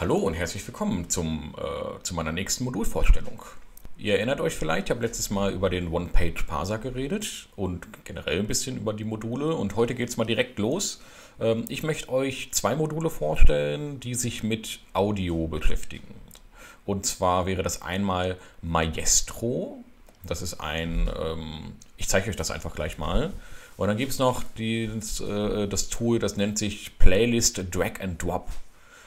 Hallo und herzlich willkommen zum, äh, zu meiner nächsten Modulvorstellung. Ihr erinnert euch vielleicht, ich habe letztes Mal über den One-Page-Parser geredet und generell ein bisschen über die Module und heute geht es mal direkt los. Ähm, ich möchte euch zwei Module vorstellen, die sich mit Audio beschäftigen. Und zwar wäre das einmal Maestro. Das ist ein, ähm, ich zeige euch das einfach gleich mal. Und dann gibt es noch die, das, äh, das Tool, das nennt sich Playlist Drag and Drop.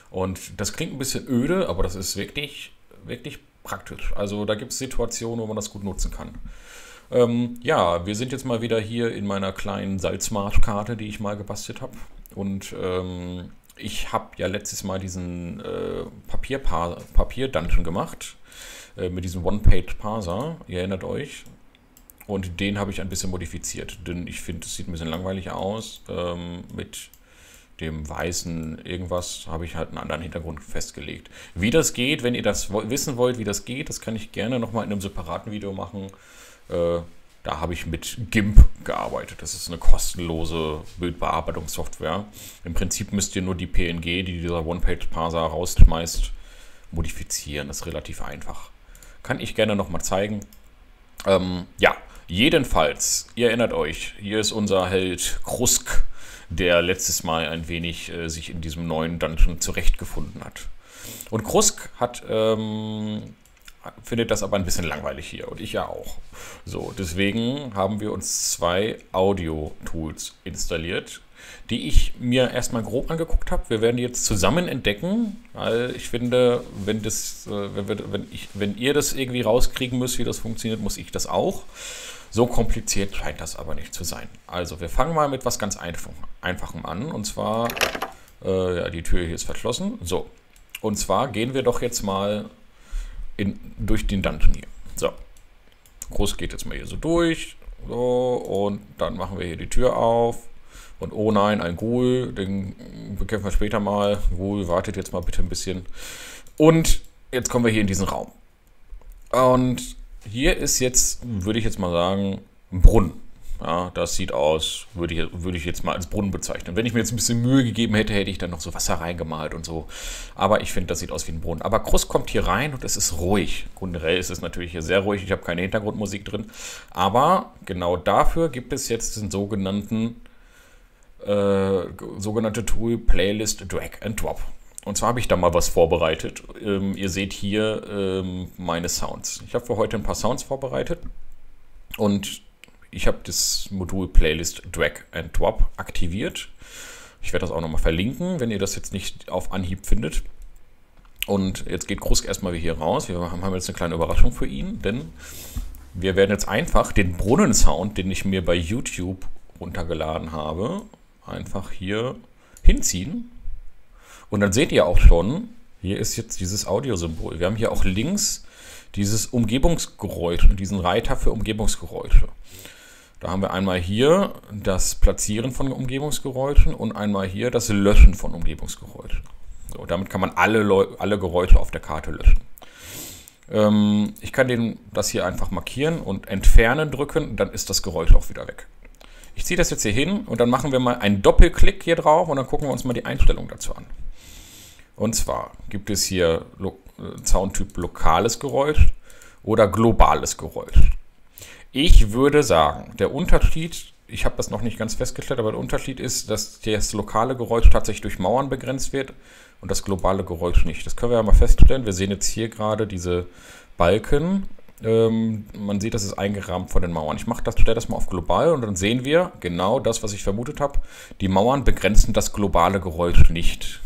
Und das klingt ein bisschen öde, aber das ist wirklich, wirklich praktisch. Also da gibt es Situationen, wo man das gut nutzen kann. Ähm, ja, wir sind jetzt mal wieder hier in meiner kleinen Salzmarschkarte, die ich mal gebastelt habe. Und ähm, ich habe ja letztes Mal diesen äh, Papier-Dungeon gemacht äh, mit diesem One-Page-Parser. Ihr erinnert euch. Und den habe ich ein bisschen modifiziert, denn ich finde, es sieht ein bisschen langweilig aus ähm, mit dem weißen irgendwas habe ich halt einen anderen Hintergrund festgelegt. Wie das geht, wenn ihr das wissen wollt, wie das geht, das kann ich gerne nochmal in einem separaten Video machen. Äh, da habe ich mit GIMP gearbeitet. Das ist eine kostenlose Bildbearbeitungssoftware. Im Prinzip müsst ihr nur die PNG, die dieser One-Page-Parser rausschmeißt, modifizieren. Das ist relativ einfach. Kann ich gerne nochmal zeigen. Ähm, ja, jedenfalls, ihr erinnert euch, hier ist unser Held Krusk der letztes Mal ein wenig äh, sich in diesem neuen Dungeon zurechtgefunden hat. Und Krusk hat, ähm, findet das aber ein bisschen langweilig hier und ich ja auch. So, deswegen haben wir uns zwei Audio-Tools installiert, die ich mir erstmal grob angeguckt habe. Wir werden die jetzt zusammen entdecken, weil ich finde, wenn, das, äh, wenn, wenn, ich, wenn ihr das irgendwie rauskriegen müsst, wie das funktioniert, muss ich das auch. So kompliziert scheint das aber nicht zu sein. Also wir fangen mal mit was ganz Einfach, Einfachem an. Und zwar, äh, ja, die Tür hier ist verschlossen. So, und zwar gehen wir doch jetzt mal in, durch den Dungeon hier. So, Groß geht jetzt mal hier so durch. So, und dann machen wir hier die Tür auf. Und oh nein, ein Ghoul, den bekämpfen wir später mal. Ghoul, wartet jetzt mal bitte ein bisschen. Und jetzt kommen wir hier in diesen Raum. Und hier ist jetzt, würde ich jetzt mal sagen, ein Brunnen. Ja, das sieht aus, würde ich, würde ich jetzt mal als Brunnen bezeichnen. Wenn ich mir jetzt ein bisschen Mühe gegeben hätte, hätte ich dann noch so Wasser reingemalt und so. Aber ich finde, das sieht aus wie ein Brunnen. Aber Krust kommt hier rein und es ist ruhig. Generell ist es natürlich hier sehr ruhig. Ich habe keine Hintergrundmusik drin. Aber genau dafür gibt es jetzt den sogenannten äh, sogenannte Tool Playlist Drag and Drop. Und zwar habe ich da mal was vorbereitet. Ähm, ihr seht hier ähm, meine Sounds. Ich habe für heute ein paar Sounds vorbereitet und ich habe das Modul Playlist Drag and Drop aktiviert. Ich werde das auch nochmal verlinken, wenn ihr das jetzt nicht auf Anhieb findet. Und jetzt geht Krusk erstmal hier raus. Wir haben jetzt eine kleine Überraschung für ihn, denn wir werden jetzt einfach den Brunnensound, den ich mir bei YouTube runtergeladen habe, einfach hier hinziehen und dann seht ihr auch schon, hier ist jetzt dieses Audiosymbol. Wir haben hier auch links dieses Umgebungsgeräusch und diesen Reiter für Umgebungsgeräusche. Da haben wir einmal hier das Platzieren von Umgebungsgeräuschen und einmal hier das Löschen von Umgebungsgeräuschen. So, damit kann man alle, alle Geräusche auf der Karte löschen. Ähm, ich kann den, das hier einfach markieren und entfernen drücken, dann ist das Geräusch auch wieder weg. Ich ziehe das jetzt hier hin und dann machen wir mal einen Doppelklick hier drauf und dann gucken wir uns mal die Einstellung dazu an. Und zwar gibt es hier Lo äh, Soundtyp lokales Geräusch oder globales Geräusch. Ich würde sagen, der Unterschied, ich habe das noch nicht ganz festgestellt, aber der Unterschied ist, dass das lokale Geräusch tatsächlich durch Mauern begrenzt wird und das globale Geräusch nicht. Das können wir ja mal feststellen. Wir sehen jetzt hier gerade diese Balken. Ähm, man sieht, das ist eingerahmt von den Mauern. Ich mache das, stelle das mal auf global und dann sehen wir genau das, was ich vermutet habe. Die Mauern begrenzen das globale Geräusch nicht.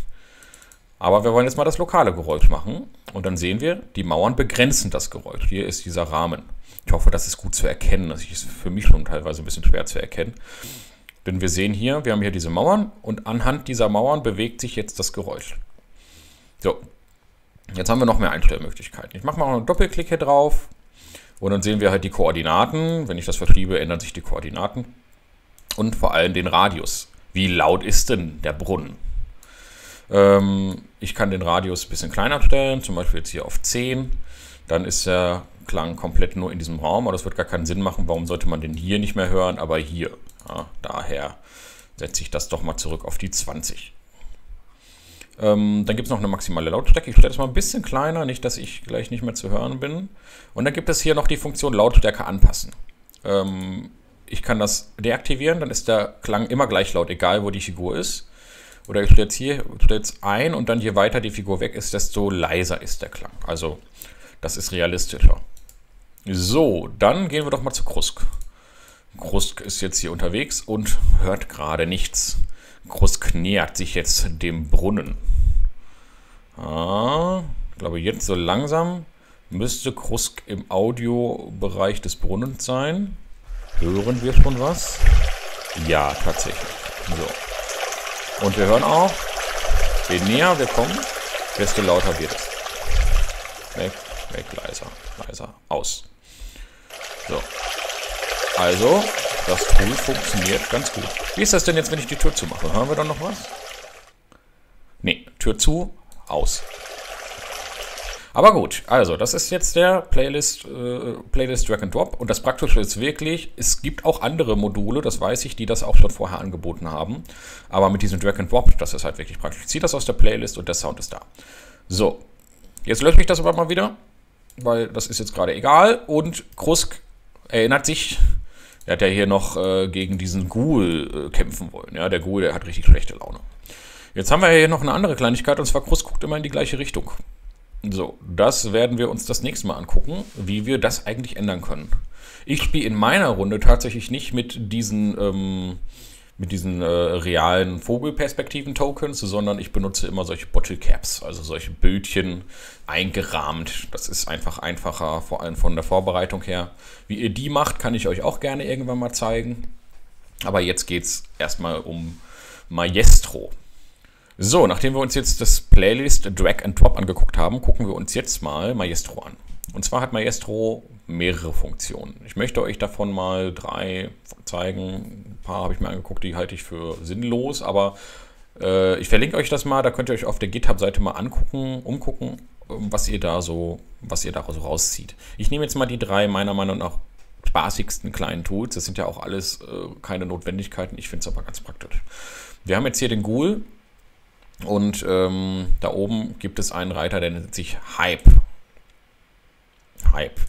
Aber wir wollen jetzt mal das lokale Geräusch machen. Und dann sehen wir, die Mauern begrenzen das Geräusch. Hier ist dieser Rahmen. Ich hoffe, das ist gut zu erkennen. Das ist für mich schon teilweise ein bisschen schwer zu erkennen. Denn wir sehen hier, wir haben hier diese Mauern und anhand dieser Mauern bewegt sich jetzt das Geräusch. So, jetzt haben wir noch mehr Einstellmöglichkeiten. Ich mache mal einen Doppelklick hier drauf und dann sehen wir halt die Koordinaten. Wenn ich das verschiebe, ändern sich die Koordinaten. Und vor allem den Radius. Wie laut ist denn der Brunnen? Ähm, ich kann den Radius ein bisschen kleiner stellen, zum Beispiel jetzt hier auf 10. Dann ist der Klang komplett nur in diesem Raum, aber das wird gar keinen Sinn machen. Warum sollte man den hier nicht mehr hören, aber hier? Ja, daher setze ich das doch mal zurück auf die 20. Ähm, dann gibt es noch eine maximale Lautstärke. Ich stelle das mal ein bisschen kleiner, nicht, dass ich gleich nicht mehr zu hören bin. Und dann gibt es hier noch die Funktion Lautstärke anpassen. Ähm, ich kann das deaktivieren, dann ist der Klang immer gleich laut, egal wo die Figur ist. Oder ich stelle es hier stell's ein und dann je weiter die Figur weg ist, desto leiser ist der Klang. Also das ist realistischer. So, dann gehen wir doch mal zu Krusk. Krusk ist jetzt hier unterwegs und hört gerade nichts. Krusk nähert sich jetzt dem Brunnen. Ah, ich glaube, jetzt so langsam müsste Krusk im Audiobereich des Brunnens sein. Hören wir schon was? Ja, tatsächlich. So. Und wir hören auch, je näher wir kommen, desto lauter wird es. Weg, weg, leiser, leiser, aus. So. Also, das Tool funktioniert ganz gut. Wie ist das denn jetzt, wenn ich die Tür zumache? Hören wir dann noch was? Nee, Tür zu, aus. Aber gut, also das ist jetzt der Playlist, äh, Playlist Drag and Drop und das Praktische ist wirklich, es gibt auch andere Module, das weiß ich, die das auch schon vorher angeboten haben. Aber mit diesem Drag and Drop, das ist halt wirklich praktisch. Ich ziehe das aus der Playlist und der Sound ist da. So, jetzt lösche ich das aber mal wieder, weil das ist jetzt gerade egal und Krusk erinnert sich er hat ja hier noch äh, gegen diesen Ghoul äh, kämpfen wollen. Ja, der Ghoul, der hat richtig schlechte Laune. Jetzt haben wir hier noch eine andere Kleinigkeit und zwar Krust guckt immer in die gleiche Richtung. So, das werden wir uns das nächste Mal angucken, wie wir das eigentlich ändern können. Ich spiele in meiner Runde tatsächlich nicht mit diesen ähm, mit diesen äh, realen Vogelperspektiven-Tokens, sondern ich benutze immer solche Bottle Caps, also solche Bildchen eingerahmt. Das ist einfach einfacher, vor allem von der Vorbereitung her. Wie ihr die macht, kann ich euch auch gerne irgendwann mal zeigen. Aber jetzt geht es erstmal um Maestro. So, nachdem wir uns jetzt das Playlist Drag and Drop angeguckt haben, gucken wir uns jetzt mal Maestro an. Und zwar hat Maestro mehrere Funktionen. Ich möchte euch davon mal drei zeigen. Ein paar habe ich mir angeguckt, die halte ich für sinnlos, aber äh, ich verlinke euch das mal, da könnt ihr euch auf der GitHub-Seite mal angucken, umgucken, was ihr da so, was ihr da so rauszieht. Ich nehme jetzt mal die drei meiner Meinung nach spaßigsten kleinen Tools. Das sind ja auch alles äh, keine Notwendigkeiten. Ich finde es aber ganz praktisch. Wir haben jetzt hier den Ghoul und ähm, da oben gibt es einen Reiter, der nennt sich Hype. Hype.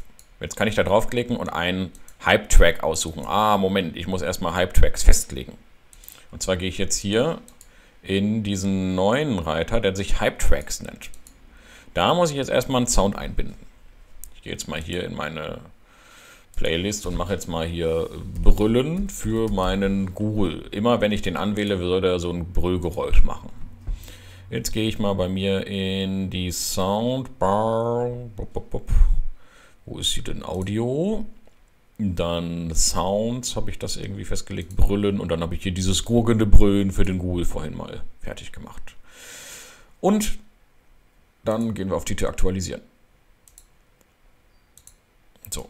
Jetzt kann ich da draufklicken und einen Hype-Track aussuchen. Ah, Moment, ich muss erstmal Hype-Tracks festlegen. Und zwar gehe ich jetzt hier in diesen neuen Reiter, der sich Hype-Tracks nennt. Da muss ich jetzt erstmal einen Sound einbinden. Ich gehe jetzt mal hier in meine Playlist und mache jetzt mal hier Brüllen für meinen Google. Immer wenn ich den anwähle, würde er so ein Brüllgeräusch machen. Jetzt gehe ich mal bei mir in die Soundbar. Wo ist sie denn? Audio. Dann Sounds habe ich das irgendwie festgelegt, Brüllen und dann habe ich hier dieses gurgende Brüllen für den Google vorhin mal fertig gemacht. Und dann gehen wir auf Tür aktualisieren. So.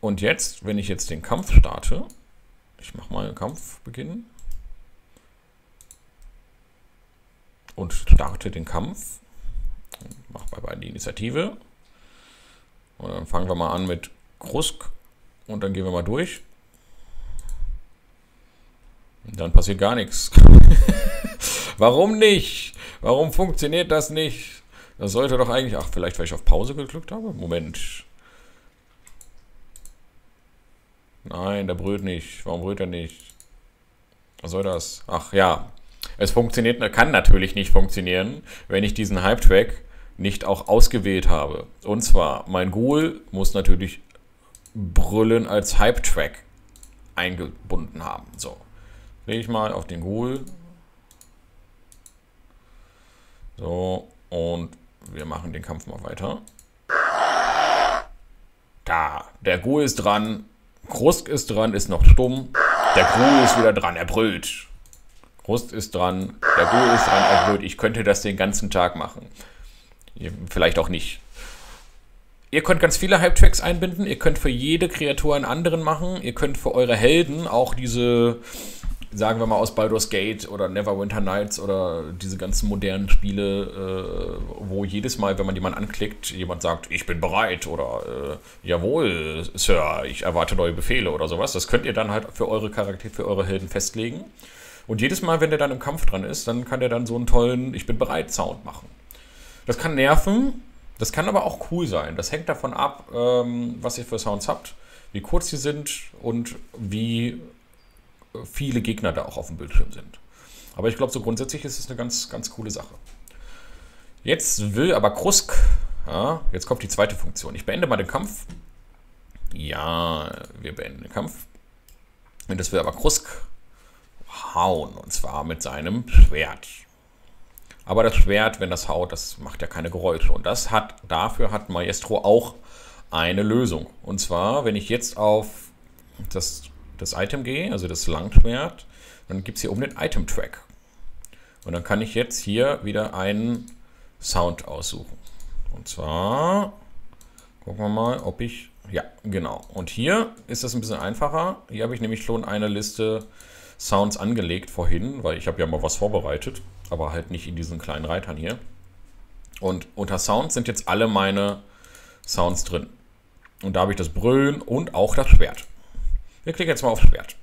Und jetzt, wenn ich jetzt den Kampf starte, ich mache mal einen Kampf beginnen und starte den Kampf, mache bei beiden die Initiative und dann fangen wir mal an mit Krusk und dann gehen wir mal durch. Und dann passiert gar nichts. Warum nicht? Warum funktioniert das nicht? Das sollte doch eigentlich... Ach, vielleicht, weil ich auf Pause gedrückt habe? Moment. Nein, der brüllt nicht. Warum brüllt er nicht? Was soll das? Ach ja. Es funktioniert, kann natürlich nicht funktionieren, wenn ich diesen Hype-Track nicht auch ausgewählt habe. Und zwar, mein Ghoul muss natürlich Brüllen als Hype-Track eingebunden haben. So, lege ich mal auf den Ghoul. So, und wir machen den Kampf mal weiter. Da, der Ghoul ist dran. Krusk ist dran, ist noch stumm. Der Ghoul ist wieder dran, er brüllt. Krust ist dran, der Ghoul ist dran, er brüllt. Ich könnte das den ganzen Tag machen. Vielleicht auch nicht. Ihr könnt ganz viele Hype-Tracks einbinden. Ihr könnt für jede Kreatur einen anderen machen. Ihr könnt für eure Helden auch diese, sagen wir mal aus Baldur's Gate oder Neverwinter Nights oder diese ganzen modernen Spiele, äh, wo jedes Mal, wenn man jemanden anklickt, jemand sagt, ich bin bereit oder äh, jawohl, Sir, ich erwarte neue Befehle oder sowas. Das könnt ihr dann halt für eure Charaktere, für eure Helden festlegen. Und jedes Mal, wenn der dann im Kampf dran ist, dann kann der dann so einen tollen Ich bin bereit Sound machen. Das kann nerven, das kann aber auch cool sein. Das hängt davon ab, ähm, was ihr für Sounds habt, wie kurz sie sind und wie viele Gegner da auch auf dem Bildschirm sind. Aber ich glaube, so grundsätzlich ist es eine ganz, ganz coole Sache. Jetzt will aber Krusk, ja, jetzt kommt die zweite Funktion. Ich beende mal den Kampf. Ja, wir beenden den Kampf. Und das will aber Krusk hauen, und zwar mit seinem Schwert. Aber das Schwert, wenn das haut, das macht ja keine Geräusche. Und das hat, dafür hat Maestro auch eine Lösung. Und zwar, wenn ich jetzt auf das, das Item gehe, also das Langschwert, dann gibt es hier oben den Item-Track. Und dann kann ich jetzt hier wieder einen Sound aussuchen. Und zwar, gucken wir mal, ob ich, ja, genau. Und hier ist das ein bisschen einfacher. Hier habe ich nämlich schon eine Liste Sounds angelegt vorhin, weil ich habe ja mal was vorbereitet, aber halt nicht in diesen kleinen Reitern hier. Und unter Sounds sind jetzt alle meine Sounds drin. Und da habe ich das Brüllen und auch das Schwert. Wir klicken jetzt mal auf Schwert.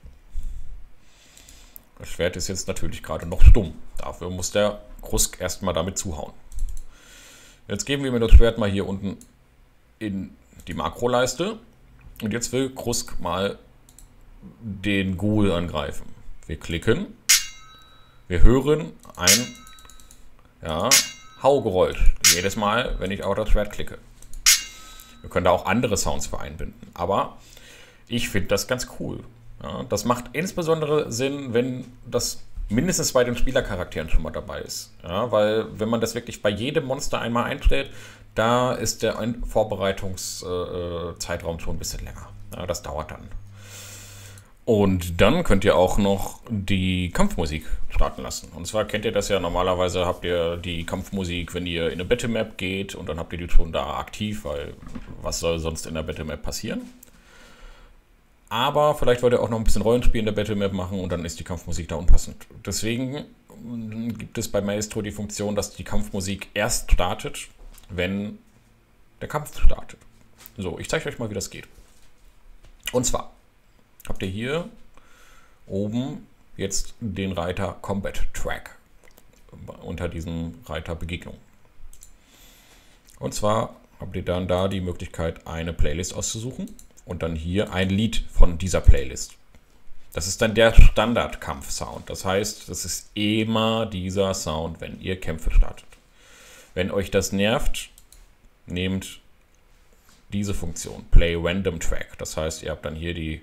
Das Schwert ist jetzt natürlich gerade noch stumm. Dafür muss der Krusk erstmal damit zuhauen. Jetzt geben wir mir das Schwert mal hier unten in die Makroleiste. Und jetzt will Krusk mal den Ghoul angreifen. Wir klicken. Wir hören ein ja, Haugeräusch. Jedes Mal, wenn ich auf das Schwert klicke. Wir können da auch andere Sounds für einbinden. Aber ich finde das ganz cool. Ja, das macht insbesondere Sinn, wenn das mindestens bei den Spielercharakteren schon mal dabei ist. Ja, weil wenn man das wirklich bei jedem Monster einmal einstellt, da ist der Vorbereitungszeitraum schon ein bisschen länger. Ja, das dauert dann. Und dann könnt ihr auch noch die Kampfmusik starten lassen. Und zwar kennt ihr das ja, normalerweise habt ihr die Kampfmusik, wenn ihr in eine Battlemap geht und dann habt ihr die schon da aktiv, weil was soll sonst in der Battlemap passieren? Aber vielleicht wollt ihr auch noch ein bisschen Rollenspiel in der Battlemap machen und dann ist die Kampfmusik da unpassend. Deswegen gibt es bei Maestro die Funktion, dass die Kampfmusik erst startet, wenn der Kampf startet. So, ich zeige euch mal, wie das geht. Und zwar habt ihr hier oben jetzt den Reiter Combat Track unter diesem Reiter Begegnung. Und zwar habt ihr dann da die Möglichkeit, eine Playlist auszusuchen und dann hier ein Lied von dieser Playlist. Das ist dann der Standard-Kampf-Sound. Das heißt, das ist immer dieser Sound, wenn ihr Kämpfe startet. Wenn euch das nervt, nehmt diese Funktion, Play Random Track. Das heißt, ihr habt dann hier die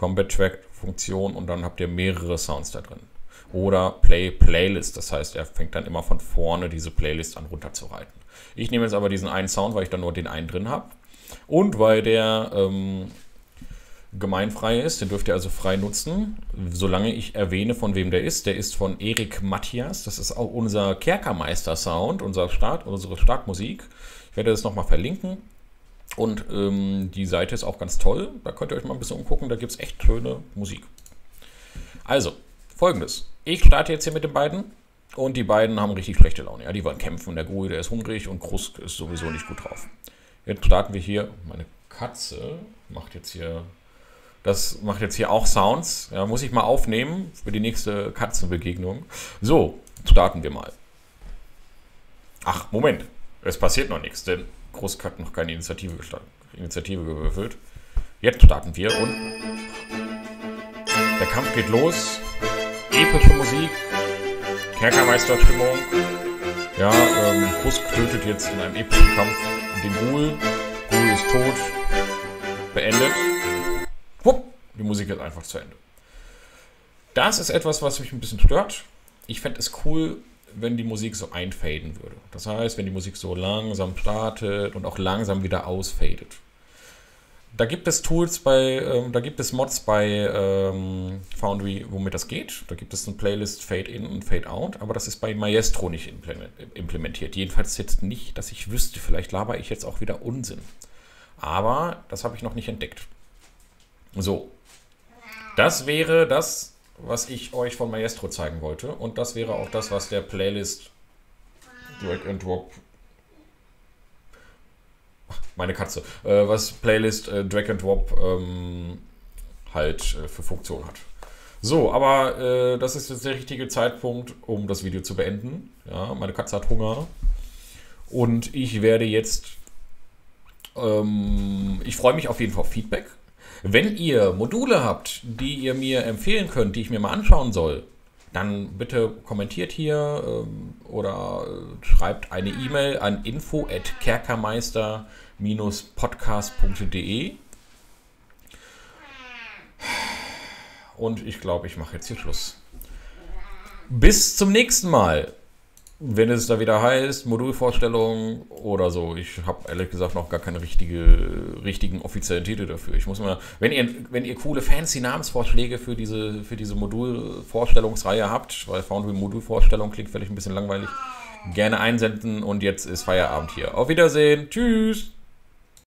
Combat Track Funktion und dann habt ihr mehrere Sounds da drin. Oder Play Playlist, das heißt, er fängt dann immer von vorne diese Playlist an runterzureiten. Ich nehme jetzt aber diesen einen Sound, weil ich dann nur den einen drin habe. Und weil der ähm, gemeinfrei ist, den dürft ihr also frei nutzen, solange ich erwähne, von wem der ist. Der ist von Erik Matthias. Das ist auch unser Kerkermeister-Sound, unser Start, unsere Startmusik. Ich werde das nochmal verlinken. Und ähm, die Seite ist auch ganz toll. Da könnt ihr euch mal ein bisschen umgucken. Da gibt es echt schöne Musik. Also, folgendes. Ich starte jetzt hier mit den beiden. Und die beiden haben richtig schlechte Laune. Ja, die wollen kämpfen. Der Gui, der ist hungrig und Krusk ist sowieso nicht gut drauf. Jetzt starten wir hier. Meine Katze macht jetzt hier. Das macht jetzt hier auch Sounds. Ja, muss ich mal aufnehmen für die nächste Katzenbegegnung. So, starten wir mal. Ach, Moment. Es passiert noch nichts, denn Großkack noch keine Initiative, Initiative gewürfelt. Jetzt starten wir und der Kampf geht los. Epische Musik, Kerkermeisterstimmung. Ja, ähm, Husk tötet jetzt in einem epischen Kampf den Ghoul. Ghoul ist tot. Beendet. Wupp, die Musik ist einfach zu Ende. Das ist etwas, was mich ein bisschen stört. Ich fände es cool, wenn die Musik so einfaden würde. Das heißt, wenn die Musik so langsam startet und auch langsam wieder ausfadet. Da gibt es Tools bei, ähm, da gibt es Mods bei ähm, Foundry, womit das geht. Da gibt es eine Playlist Fade In und Fade Out, aber das ist bei Maestro nicht implementiert. Jedenfalls jetzt nicht, dass ich wüsste. Vielleicht laber ich jetzt auch wieder Unsinn. Aber das habe ich noch nicht entdeckt. So. Das wäre das, was ich euch von Maestro zeigen wollte. Und das wäre auch das, was der Playlist Drag and Drop. Meine Katze. Äh, was Playlist äh, Drag and Drop ähm, halt äh, für Funktion hat. So, aber äh, das ist jetzt der richtige Zeitpunkt, um das Video zu beenden. Ja, meine Katze hat Hunger. Und ich werde jetzt. Ähm, ich freue mich auf jeden Fall auf Feedback. Wenn ihr Module habt, die ihr mir empfehlen könnt, die ich mir mal anschauen soll, dann bitte kommentiert hier ähm, oder äh, schreibt eine E-Mail an info@kerkermeister-podcast.de. Und ich glaube, ich mache jetzt hier Schluss. Bis zum nächsten Mal wenn es da wieder heißt, Modulvorstellung oder so. Ich habe ehrlich gesagt noch gar keine richtige, richtigen offiziellen Titel dafür. Ich muss mal, wenn ihr, wenn ihr coole fancy Namensvorschläge für diese, für diese Modulvorstellungsreihe habt, weil Foundry Modulvorstellung klingt vielleicht ein bisschen langweilig, gerne einsenden und jetzt ist Feierabend hier. Auf Wiedersehen. Tschüss.